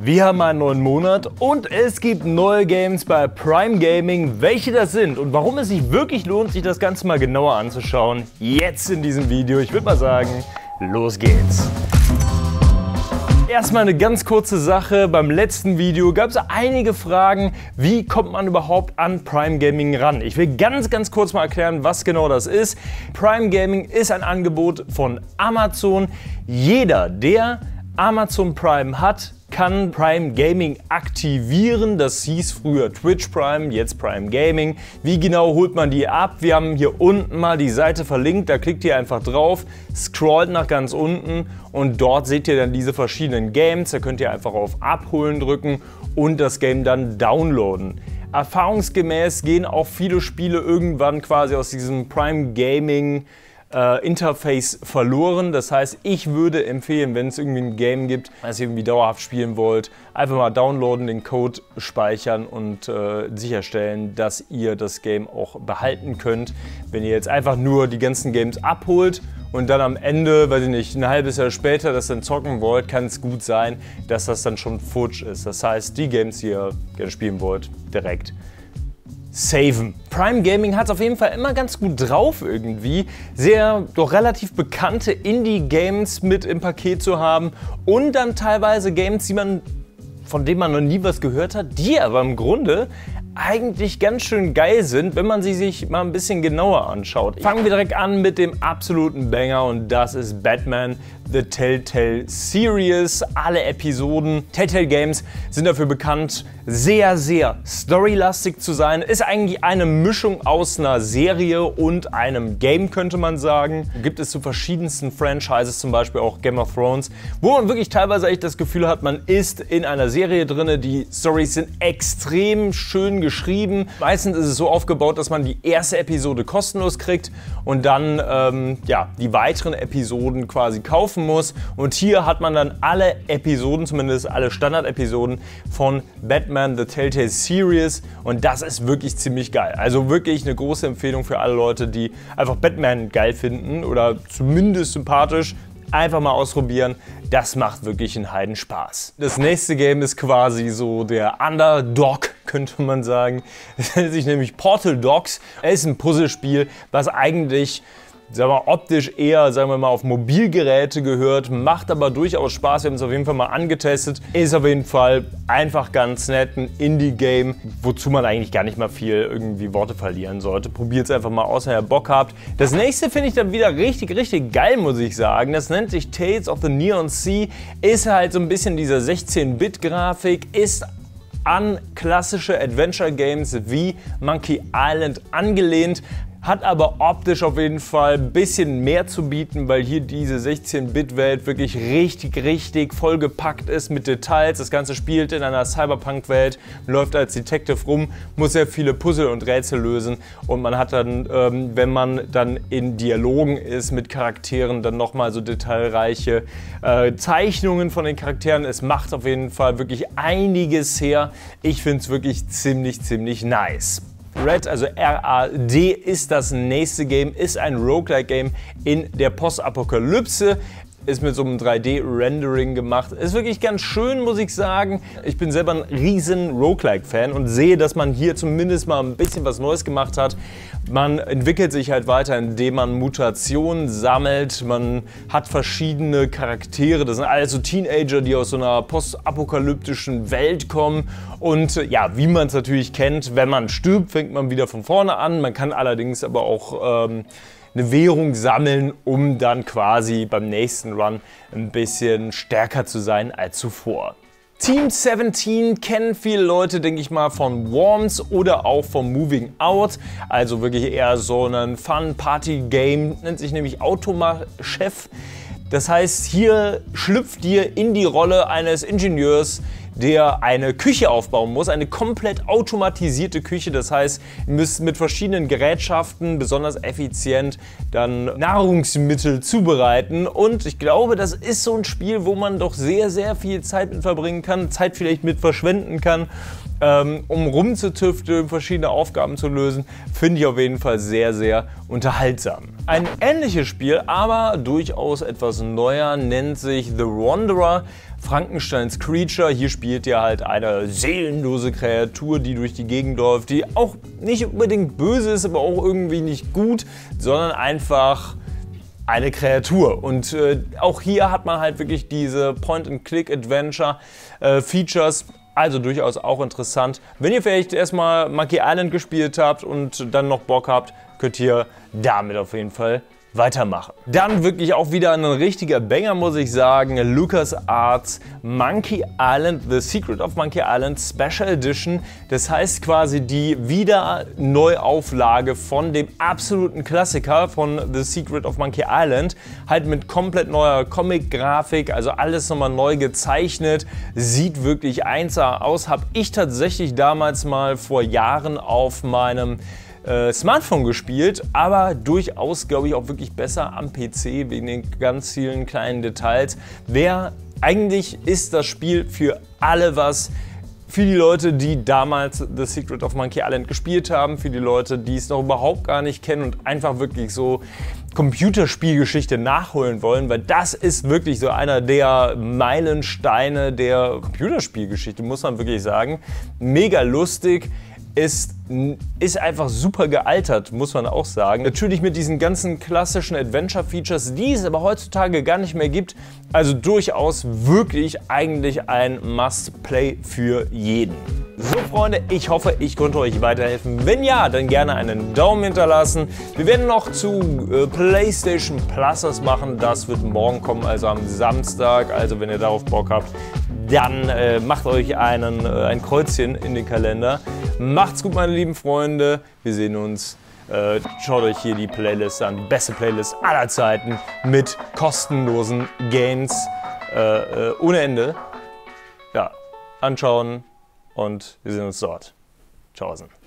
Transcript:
Wir haben einen neuen Monat und es gibt neue Games bei Prime Gaming. Welche das sind und warum es sich wirklich lohnt, sich das Ganze mal genauer anzuschauen, jetzt in diesem Video. Ich würde mal sagen, los geht's. Erstmal eine ganz kurze Sache. Beim letzten Video gab es einige Fragen, wie kommt man überhaupt an Prime Gaming ran? Ich will ganz, ganz kurz mal erklären, was genau das ist. Prime Gaming ist ein Angebot von Amazon. Jeder, der Amazon Prime hat, kann Prime Gaming aktivieren. Das hieß früher Twitch Prime, jetzt Prime Gaming. Wie genau holt man die ab? Wir haben hier unten mal die Seite verlinkt. Da klickt ihr einfach drauf, scrollt nach ganz unten und dort seht ihr dann diese verschiedenen Games. Da könnt ihr einfach auf Abholen drücken und das Game dann downloaden. Erfahrungsgemäß gehen auch viele Spiele irgendwann quasi aus diesem Prime Gaming äh, Interface verloren. Das heißt, ich würde empfehlen, wenn es irgendwie ein Game gibt, das ihr irgendwie dauerhaft spielen wollt, einfach mal downloaden, den Code speichern und äh, sicherstellen, dass ihr das Game auch behalten könnt. Wenn ihr jetzt einfach nur die ganzen Games abholt und dann am Ende, weiß ich nicht, ein halbes Jahr später das dann zocken wollt, kann es gut sein, dass das dann schon futsch ist. Das heißt, die Games, die ihr gerne spielen wollt, direkt saven. Prime Gaming hat es auf jeden Fall immer ganz gut drauf irgendwie, sehr doch relativ bekannte Indie-Games mit im Paket zu haben und dann teilweise Games, die man von denen man noch nie was gehört hat, die aber im Grunde eigentlich ganz schön geil sind, wenn man sie sich mal ein bisschen genauer anschaut. Fangen wir direkt an mit dem absoluten Banger und das ist Batman The Telltale Series. Alle Episoden. Telltale Games sind dafür bekannt, sehr, sehr storylastig zu sein. Ist eigentlich eine Mischung aus einer Serie und einem Game, könnte man sagen. Gibt es zu verschiedensten Franchises, zum Beispiel auch Game of Thrones, wo man wirklich teilweise echt das Gefühl hat, man ist in einer Serie drin. Die Stories sind extrem schön geschrieben. Meistens ist es so aufgebaut, dass man die erste Episode kostenlos kriegt und dann ähm, ja, die weiteren Episoden quasi kaufen muss. Und hier hat man dann alle Episoden, zumindest alle Standard-Episoden von Batman Batman The Telltale Series und das ist wirklich ziemlich geil. Also wirklich eine große Empfehlung für alle Leute, die einfach Batman geil finden oder zumindest sympathisch. Einfach mal ausprobieren, das macht wirklich einen Heiden Spaß. Das nächste Game ist quasi so der Underdog, könnte man sagen. Es nennt sich nämlich Portal Dogs. Es ist ein Puzzlespiel, was eigentlich sagen wir, optisch eher, sagen wir mal, auf Mobilgeräte gehört, macht aber durchaus Spaß. Wir haben es auf jeden Fall mal angetestet. Ist auf jeden Fall einfach ganz nett, ein Indie-Game, wozu man eigentlich gar nicht mal viel irgendwie Worte verlieren sollte. Probiert es einfach mal aus, wenn ihr Bock habt. Das nächste finde ich dann wieder richtig, richtig geil, muss ich sagen. Das nennt sich Tales of the Neon Sea. Ist halt so ein bisschen dieser 16-Bit-Grafik, ist an klassische Adventure Games wie Monkey Island angelehnt, hat aber optisch auf jeden Fall ein bisschen mehr zu bieten, weil hier diese 16-Bit-Welt wirklich richtig, richtig vollgepackt ist mit Details. Das Ganze spielt in einer Cyberpunk-Welt, läuft als Detective rum, muss sehr viele Puzzle und Rätsel lösen und man hat dann, ähm, wenn man dann in Dialogen ist mit Charakteren, dann nochmal so detailreiche äh, Zeichnungen von den Charakteren. Es macht auf jeden Fall wirklich einiges her. Ich finde es wirklich ziemlich, ziemlich nice. Red, also R-A-D, ist das nächste Game, ist ein Roguelike-Game in der Postapokalypse ist mit so einem 3D-Rendering gemacht. Ist wirklich ganz schön, muss ich sagen. Ich bin selber ein riesen Roguelike-Fan und sehe, dass man hier zumindest mal ein bisschen was Neues gemacht hat. Man entwickelt sich halt weiter, indem man Mutationen sammelt. Man hat verschiedene Charaktere. Das sind alles so Teenager, die aus so einer postapokalyptischen Welt kommen. Und ja, wie man es natürlich kennt, wenn man stirbt, fängt man wieder von vorne an. Man kann allerdings aber auch ähm, eine Währung sammeln, um dann quasi beim nächsten Run ein bisschen stärker zu sein als zuvor. Team 17 kennen viele Leute, denke ich mal, von Worms oder auch von Moving Out. Also wirklich eher so ein Fun-Party-Game, nennt sich nämlich Automa-Chef. Das heißt, hier schlüpft ihr in die Rolle eines Ingenieurs, der eine Küche aufbauen muss, eine komplett automatisierte Küche. Das heißt, müsst mit verschiedenen Gerätschaften besonders effizient dann Nahrungsmittel zubereiten. Und ich glaube, das ist so ein Spiel, wo man doch sehr, sehr viel Zeit mit verbringen kann, Zeit vielleicht mit verschwenden kann ähm, um rumzutüfteln, verschiedene Aufgaben zu lösen, finde ich auf jeden Fall sehr, sehr unterhaltsam. Ein ähnliches Spiel, aber durchaus etwas neuer, nennt sich The Wanderer. Frankensteins Creature. Hier spielt ihr halt eine seelenlose Kreatur, die durch die Gegend läuft, die auch nicht unbedingt böse ist, aber auch irgendwie nicht gut, sondern einfach eine Kreatur. Und äh, auch hier hat man halt wirklich diese Point-and-Click-Adventure-Features. Äh, also durchaus auch interessant. Wenn ihr vielleicht erstmal Monkey Island gespielt habt und dann noch Bock habt, könnt ihr damit auf jeden Fall weitermachen. Dann wirklich auch wieder ein richtiger Banger, muss ich sagen. Lucas Arts Monkey Island, The Secret of Monkey Island Special Edition. Das heißt quasi die Wiederneuauflage von dem absoluten Klassiker von The Secret of Monkey Island. Halt mit komplett neuer Comic-Grafik, also alles nochmal neu gezeichnet. Sieht wirklich 1A aus. Habe ich tatsächlich damals mal vor Jahren auf meinem äh, Smartphone gespielt, aber durchaus, glaube ich, auch wirklich besser am PC wegen den ganz vielen kleinen Details. Wer eigentlich ist das Spiel für alle was für die Leute, die damals The Secret of Monkey Island gespielt haben, für die Leute, die es noch überhaupt gar nicht kennen und einfach wirklich so Computerspielgeschichte nachholen wollen, weil das ist wirklich so einer der Meilensteine der Computerspielgeschichte, muss man wirklich sagen. Mega lustig ist, ist einfach super gealtert, muss man auch sagen. Natürlich mit diesen ganzen klassischen Adventure-Features, die es aber heutzutage gar nicht mehr gibt. Also durchaus wirklich eigentlich ein Must-Play für jeden. So Freunde, ich hoffe, ich konnte euch weiterhelfen. Wenn ja, dann gerne einen Daumen hinterlassen. Wir werden noch zu äh, PlayStation Plus was machen. Das wird morgen kommen, also am Samstag. Also wenn ihr darauf Bock habt, dann äh, macht euch einen, äh, ein Kreuzchen in den Kalender. Macht's gut, meine lieben Freunde. Wir sehen uns. Äh, schaut euch hier die Playlist an. Beste Playlist aller Zeiten mit kostenlosen Games äh, äh, ohne Ende. Ja, anschauen und wir sehen uns dort. Tschaußen.